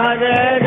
Hare